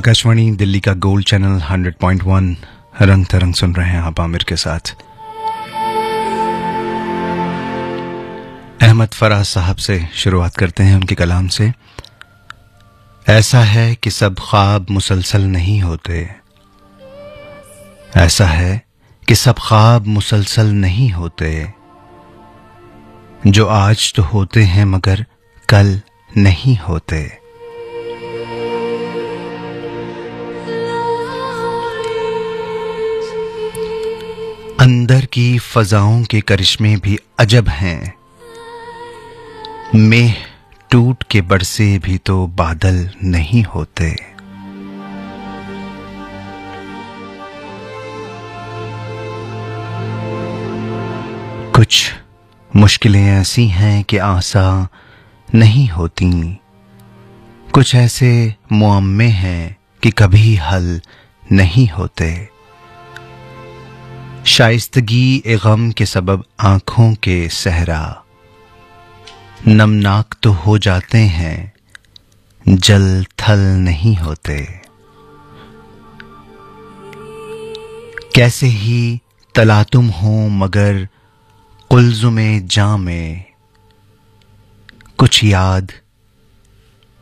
आकाशवाणी, दिल्ली का gold channel 100.1 रंग तरंग सुन रहे हैं आप आमिर के साथ। अहमद फराज साहब से शुरुआत करते हैं उनके कलाम से। ऐसा है कि सब ख्वाब मुसलसल नहीं होते। ऐसा है कि सब ख्वाब मुसलसल नहीं होते। जो आज तो होते हैं मगर कल नहीं होते। अंदर की फजाओं के करिश्मे भी अजब हैं। मेह टूट के बरसे भी तो बादल नहीं होते। कुछ मुश्किलें ऐसी हैं कि आसा नहीं होती। कुछ ऐसे मुआम्मे हैं कि कभी हल नहीं होते। शाइस्तगी ए गम के सबब आँखों के सहरा। नमनाक तो हो जाते हैं, जल थल नहीं होते। कैसे ही तला तुम हो, मगर कुल्जुम जा में कुछ याद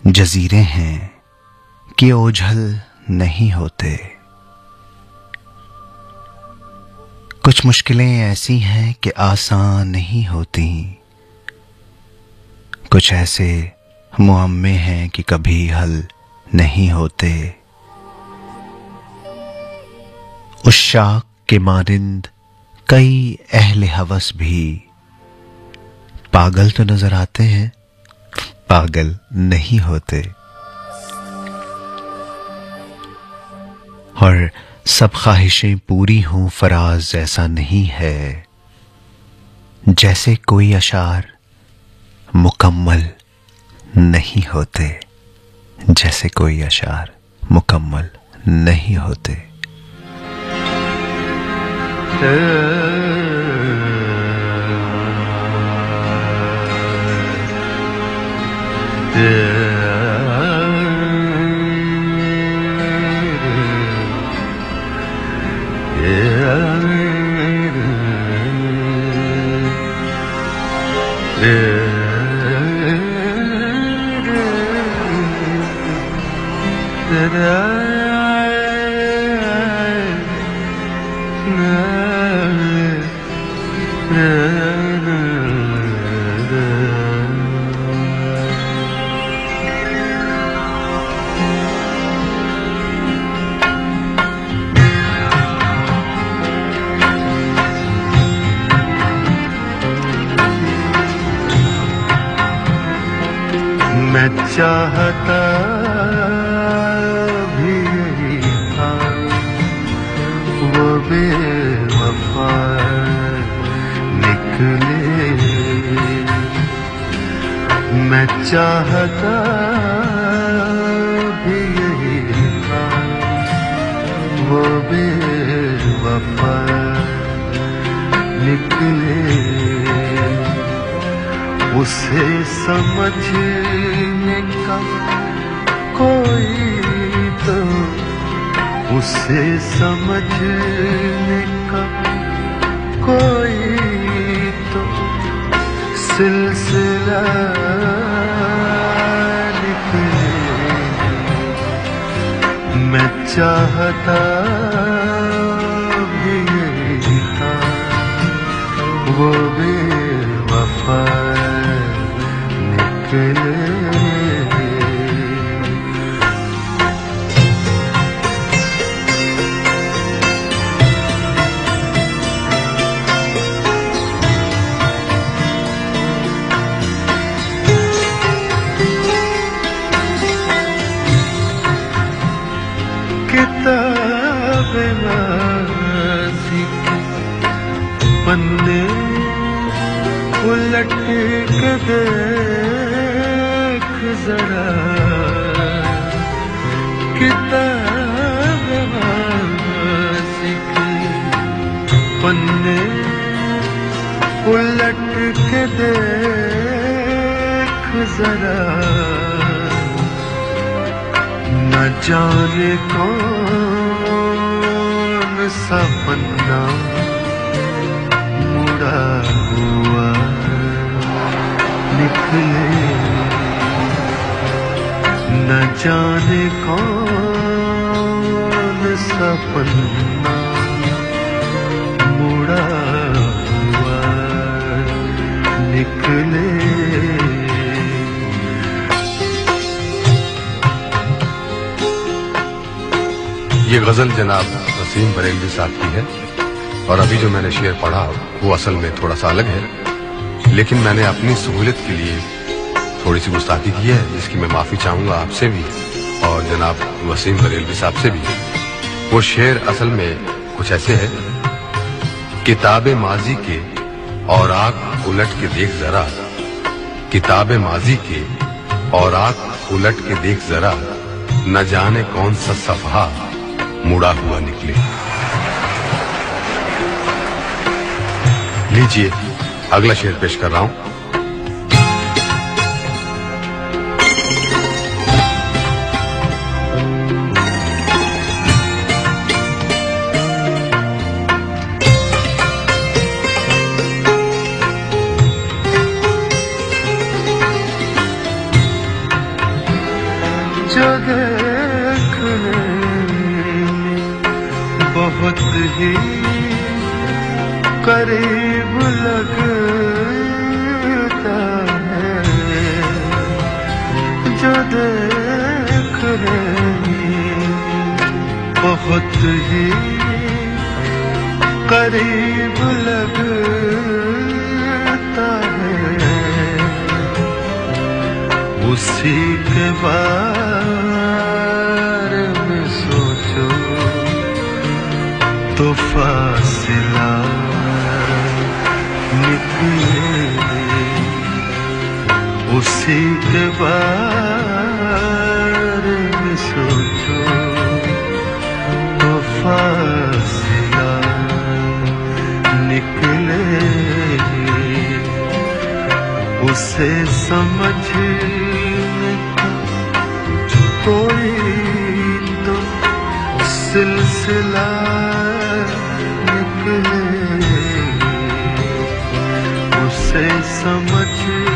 जजीरे हैं कि ओझल नहीं होते। कुछ मुश्किलें ऐसी हैं कि आसान नहीं होती। कुछ ऐसे मुआम्मे हैं कि कभी हल नहीं होते। उस शाख के मारिंद कई अहले हवस भी। पागल तो नज़र आते हैं, पागल नहीं होते। और सब ख्वाहिशें पूरी हों फराज ऐसा नहीं है। जैसे कोई अशार मुकम्मल नहीं होते। जैसे कोई अशार मुकम्मल नहीं होते। मैं निकले और अभी जो मैंने शेर पढ़ा, वो असल में थोड़ा सा अलग है। लेकिन मैंने अपनी सहूलियत के लिए थोड़ी सी गुस्ताखी की है, जिसकी मैं माफ़ी चाहूँगा आपसे भी और जनाब वसीम बरेलवी साहब से भी। वो शेर असल में कुछ ऐसे है, किताब माजी के और आग उलट के देख जरा। किताब माजी के और आग उलट के देख जरा, न जाने कौन सा सफहा मुड़ा हुआ निकले। लीजिए अगला शेर पेश कर रहा हूँ। बहुत ही करीब ही करीब लगता है। उसी के बारे में सोचो तो फासिला निकले। उसी के बारे उसे समझ कोई तो सिलसिला निकले उसे समझने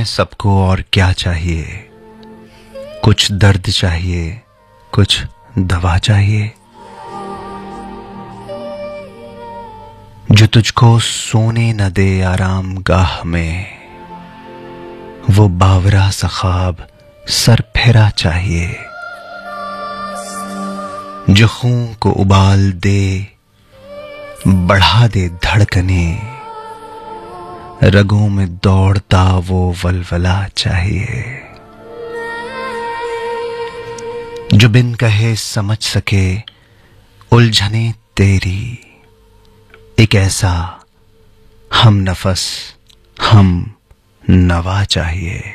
में सबको और क्या चाहिए? कुछ दर्द चाहिए, कुछ दवा चाहिए। जो तुझको सोने न दे आराम गाह में, वो बावरा सा ख्वाब सर फेरा चाहिए। जो खून को उबाल दे, बढ़ा दे धड़कने। रगों में दौड़ता वो वलवला चाहिए। जो बिन कहे समझ सके, उलझने तेरी। एक ऐसा हम नफस, हम नवा चाहिए।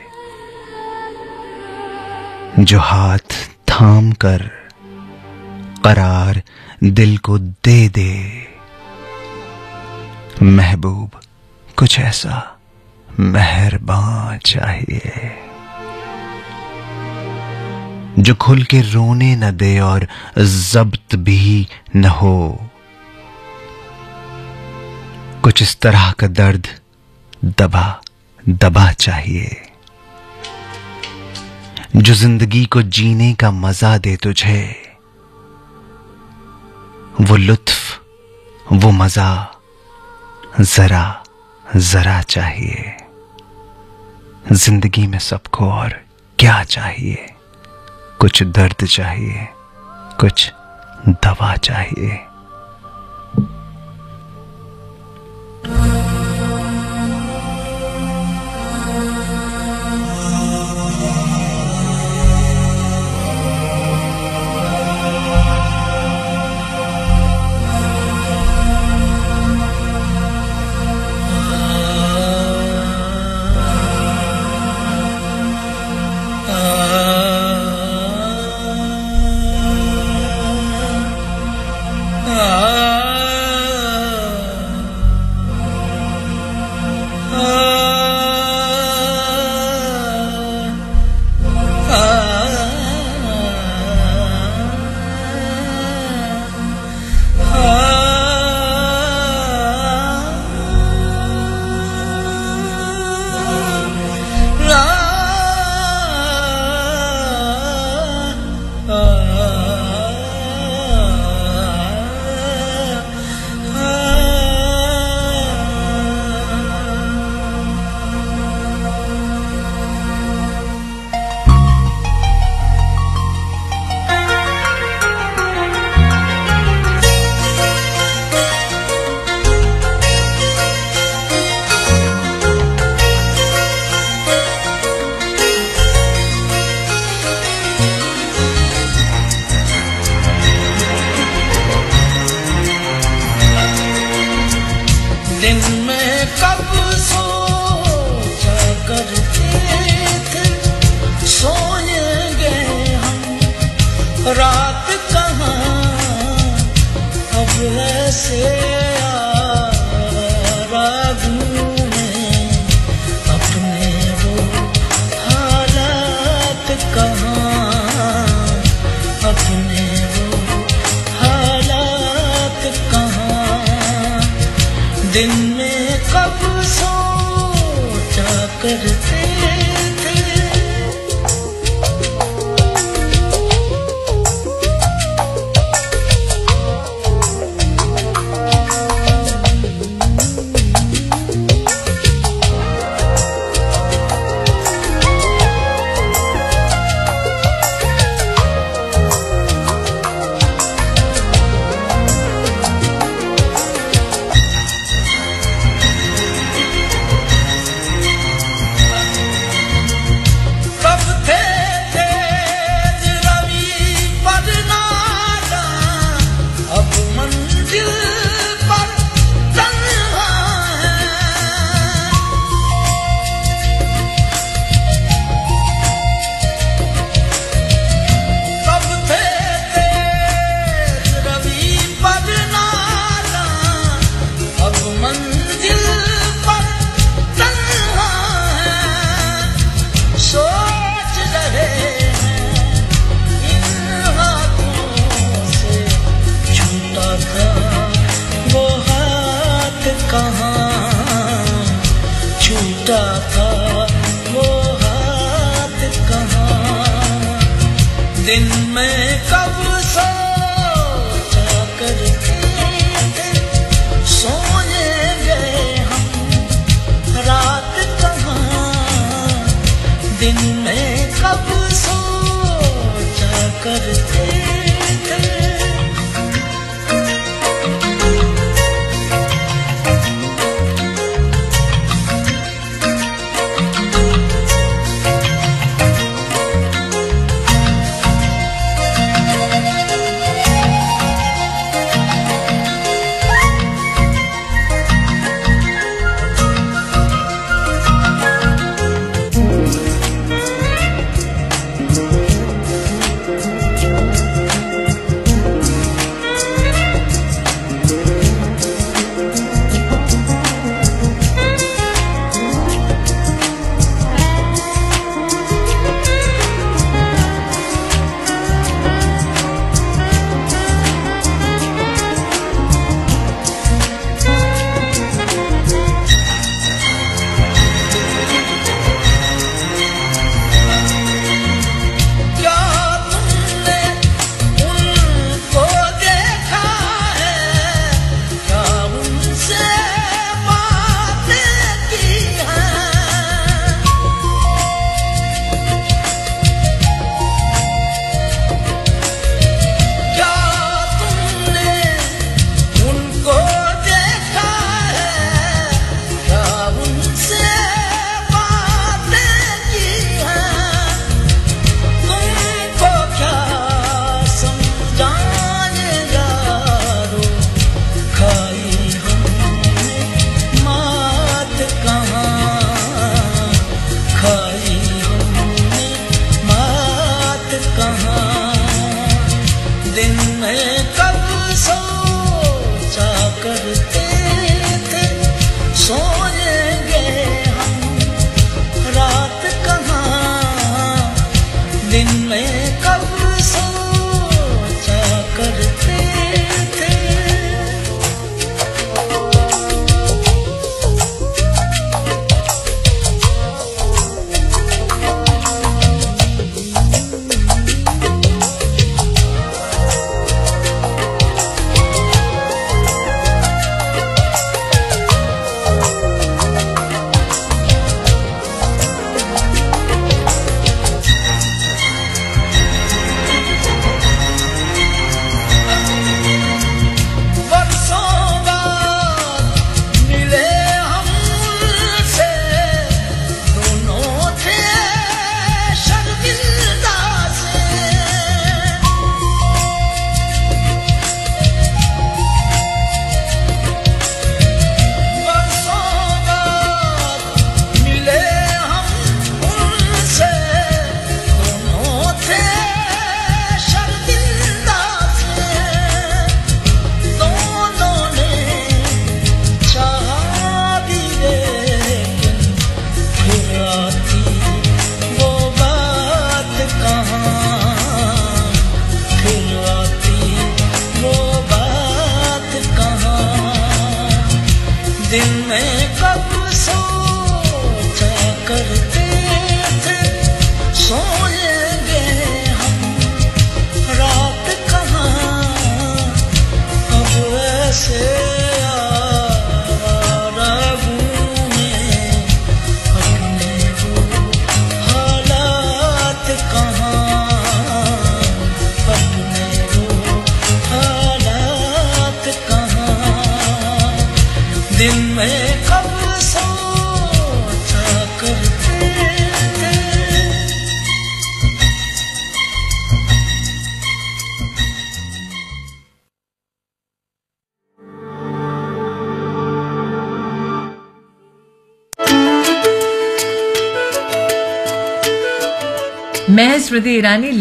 जो हाथ थाम कर, करार दिल को दे दे। महबूब कुछ ऐसा मेहरबान चाहिए। जो खुल के रोने न दे और जब्त भी न हो। कुछ इस तरह का दर्द दबा दबा चाहिए। जो ज़िंदगी को जीने का मज़ा दे तुझे, वो लुत्फ, वो मज़ा जरा जरा चाहिए। ज़िंदगी में सबको और क्या चाहिए? कुछ दर्द चाहिए कुछ दवा चाहिए। uh, वो हालात कहाँ? दिन में कब सोचा कर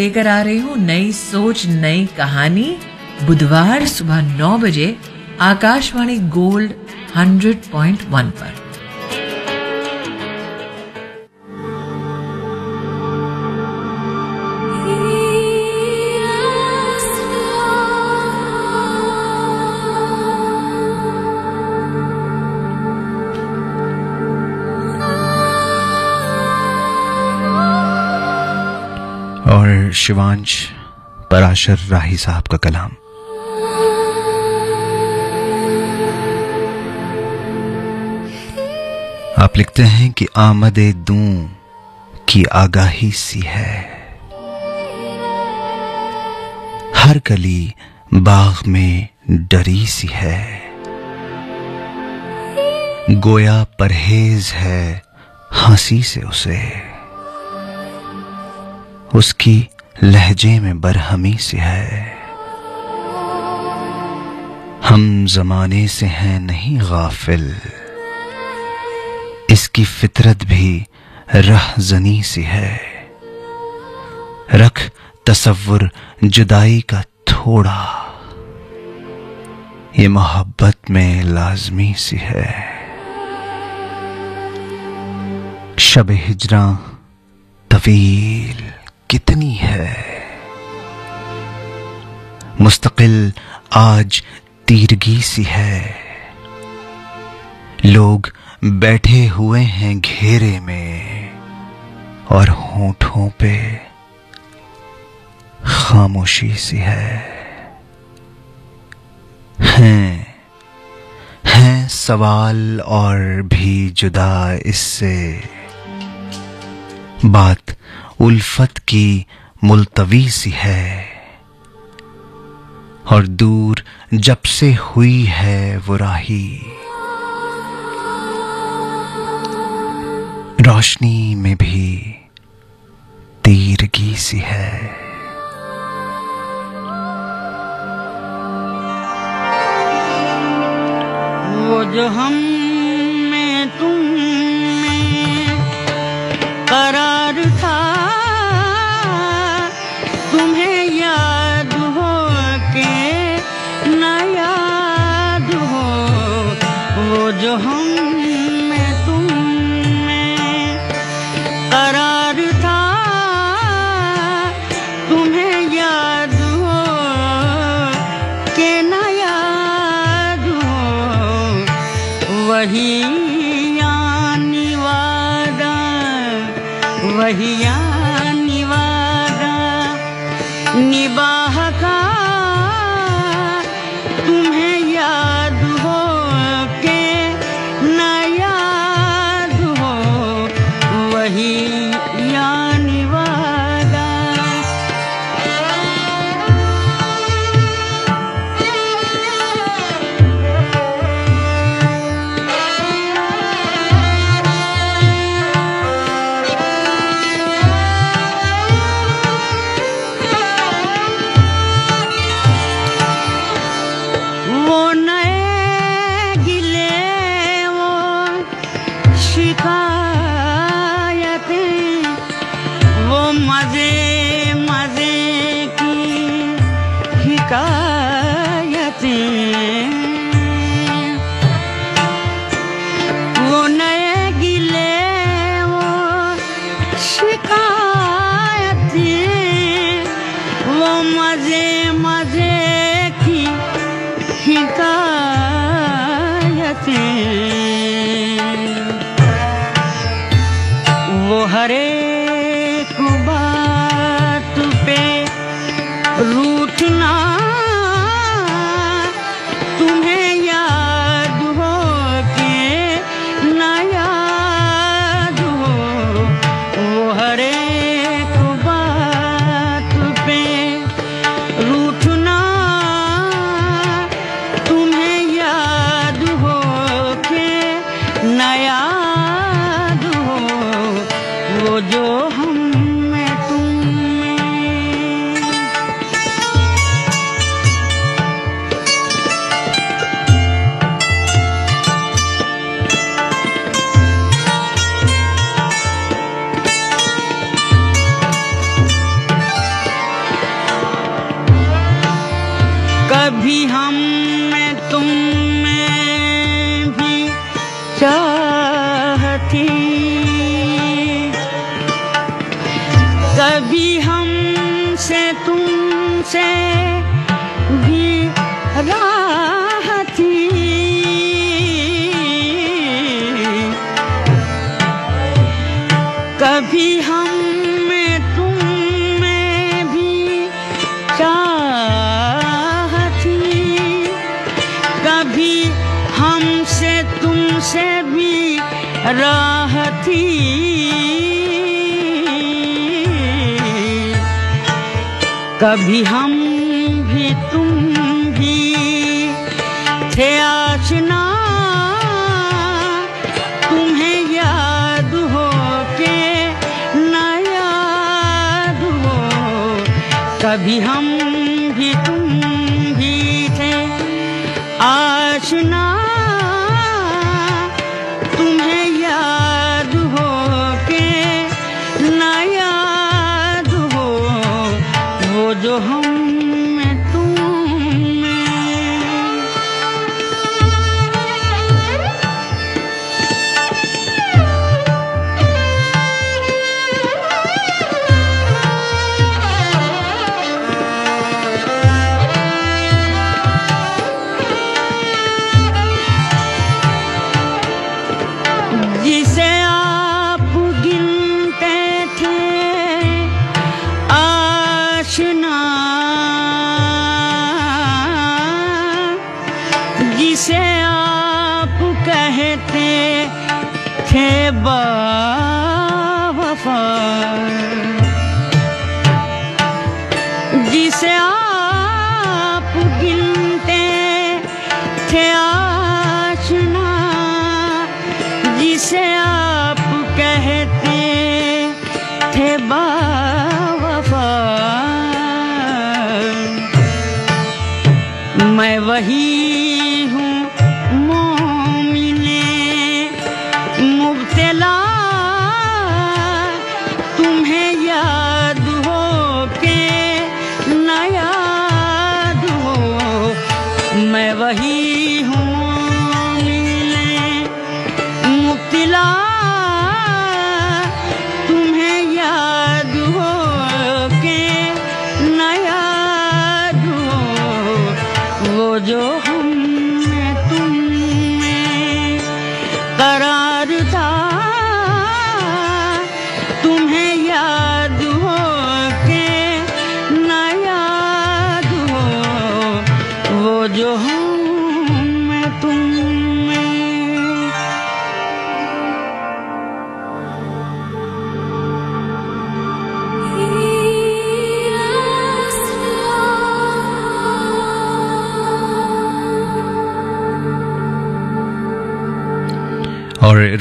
लेकर आ रही हूँ नई सोच, नई कहानी। बुधवार सुबह नौ बजे आकाशवाणी गोल्ड 100.1 पर। शिवांश पराशर राही साहब का कलाम। आप लिखते हैं कि आमदे दू की आगाही सी है। हर कली बाग में डरी सी है। गोया परहेज है, हँसी से उसे। उसकी लहजे में बरहमी से है। हम जमाने से हैं नहीं गाफिल। इसकी फितरत भी रहजनी सी है। रख तसव्वुर जुदाई का थोड़ा। ये मोहब्बत में लाजमी सी है। शब हिजरा तवील। कितनी है? मुस्तकिल आज तीरगी सी है। लोग बैठे हुए हैं घेरे में और होठों पे खामोशी सी है। हैं हैं सवाल और भी जुदा इससे। बात उल्फत की मुलतवी सी है। और दूर जब से हुई है वो राही। रोशनी में भी तीरगी सी है। वो जो हम में तुम में करार जो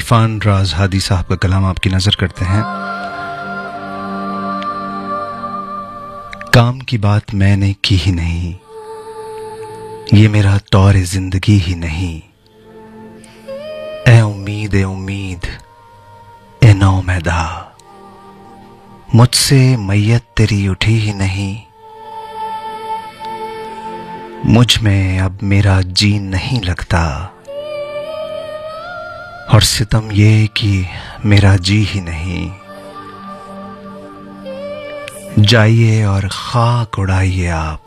इरफान राज हादी साहब का कलाम आपकी नज़र करते हैं। काम की बात मैंने की ही नहीं। ये मेरा तौर ज़िंदगी ही नहीं। ए उम्मीद ए उम्मीद, ए नौ मैदा मुझसे मैयत तेरी उठी ही नहीं। मुझमें अब मेरा जी नहीं लगता। और सितम ये कि मेरा जी ही नहीं। जाइए और खाक उड़ाइए आप।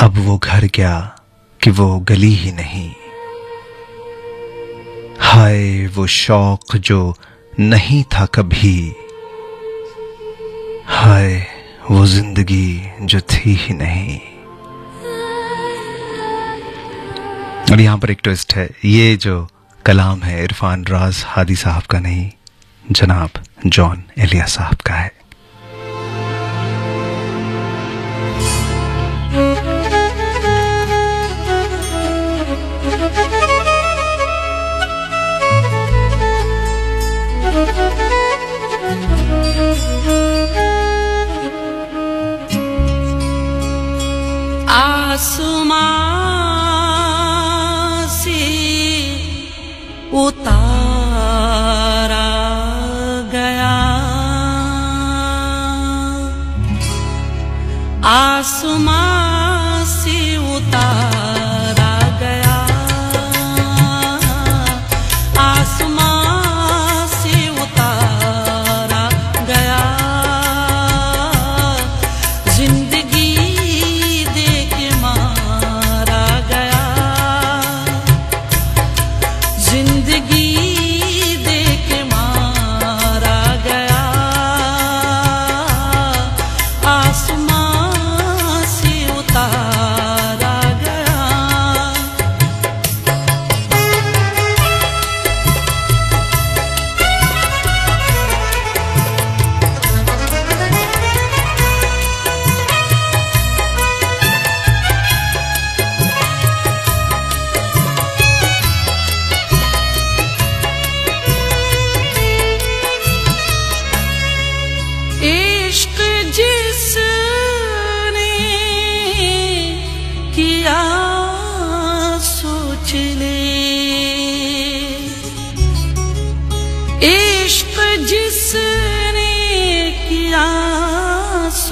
अब वो घर क्या कि वो गली ही नहीं। हाय वो शौक जो नहीं था कभी। हाय वो ज़िंदगी जो थी ही नहीं। और यहाँ पर एक ट्विस्ट है। ये जो कलाम है इरफान राज हादी साहब का नहीं, जनाब जॉन एलिया साहब का है।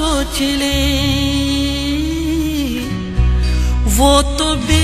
सोच ले। वो तो बे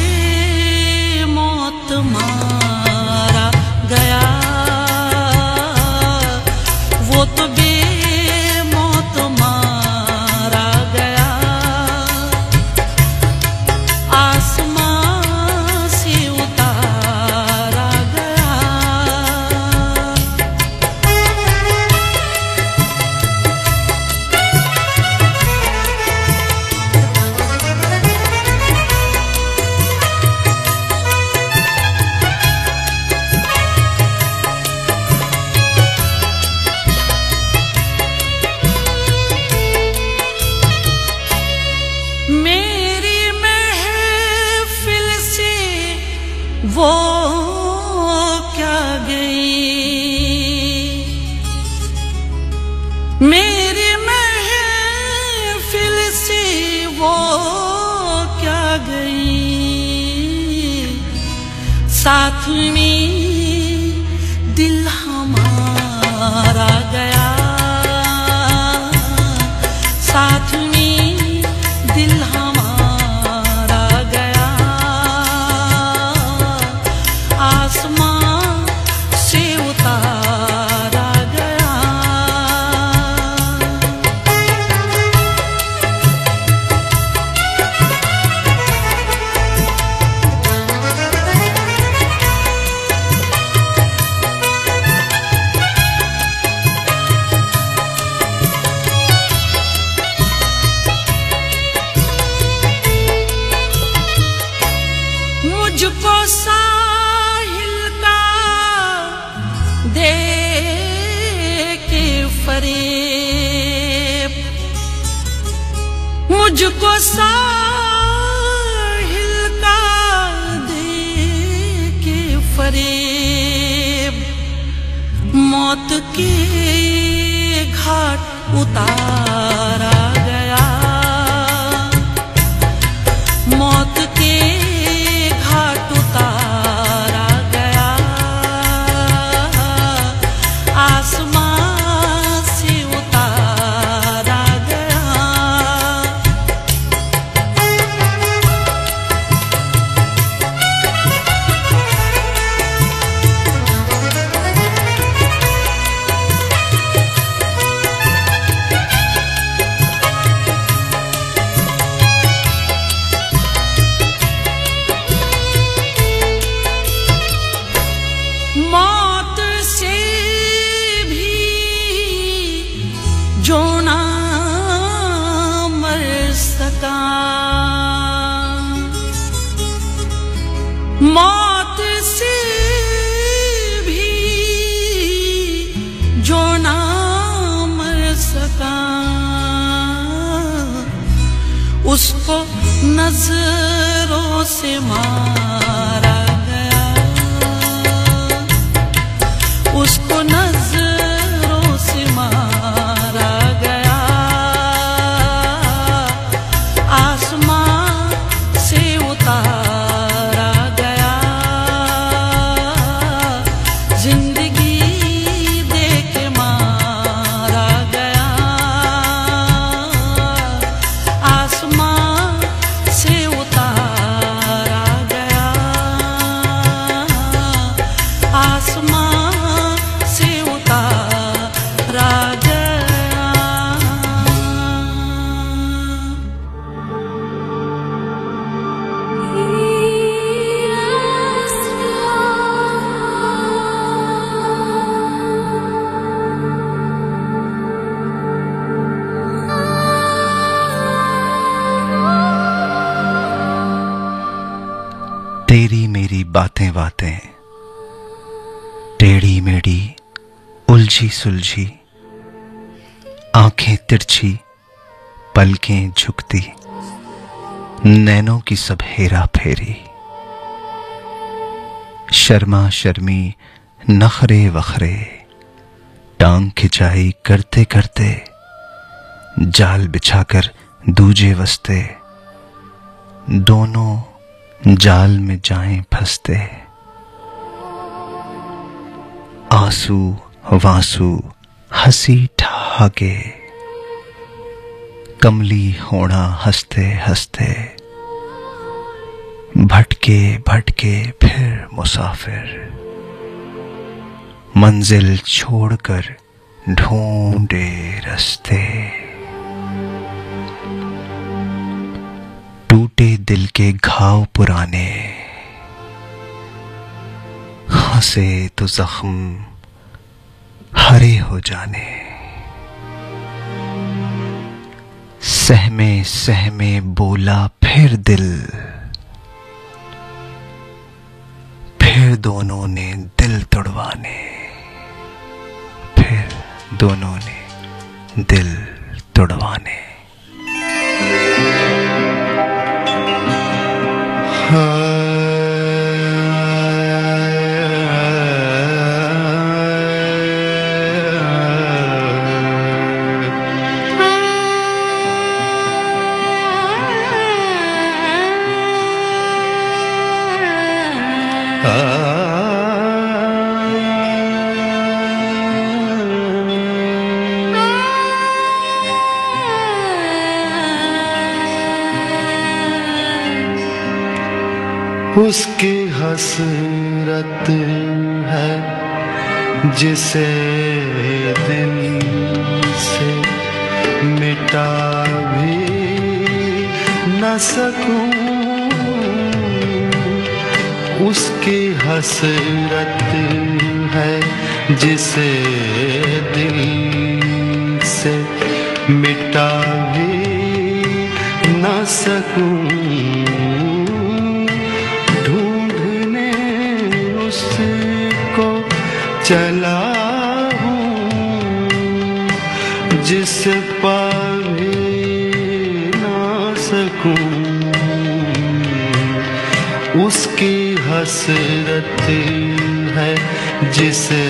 जो ना मर सका। मौत से भी जो ना मर सका। उसको नज़रों से मार तिरछी, पलकें झुकती, नैनों की सब हेरा फेरी। शर्मा शर्मी, नखरे वखरे, टांग खिंचाई करते करते, जाल बिछाकर दूजे वस्ते, दोनों जाल में जाएँ फंसते। आँसू वांसू हँसी ठहाके कमली होना हँसते हँसते, भटके भटके फिर मुसाफिर। मंजिल छोड़कर ढूंढे रस्ते। टूटे दिल के घाव पुराने, हंसे तो जख्म हरे हो जाने। सहमे सहमे बोला, फिर दिल। फिर दोनों ने दिल तोड़वाने। फिर दोनों ने दिल तोड़वाने। उसकी हसरत है जिसे दिल से मिटा भी न सकूँ हसरत है जिसे दिल से मिटा हसरत है जिसे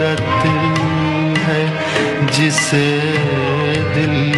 हसरत है जिसे दिल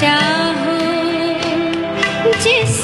चाहो जिस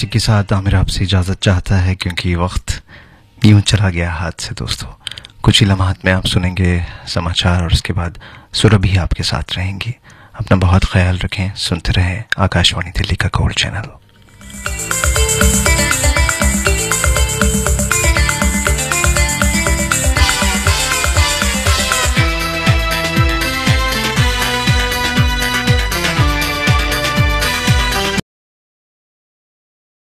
इसी के साथ आमिर आपसे इजाज़त चाहता है क्योंकि वक्त यूँ चला गया हाथ से, दोस्तों। कुछ ही लम्हात में आप सुनेंगे समाचार और उसके बाद सुरभि आपके साथ रहेंगी। अपना बहुत ख्याल रखें, सुनते रहें आकाशवाणी दिल्ली का गोल्ड चैनल।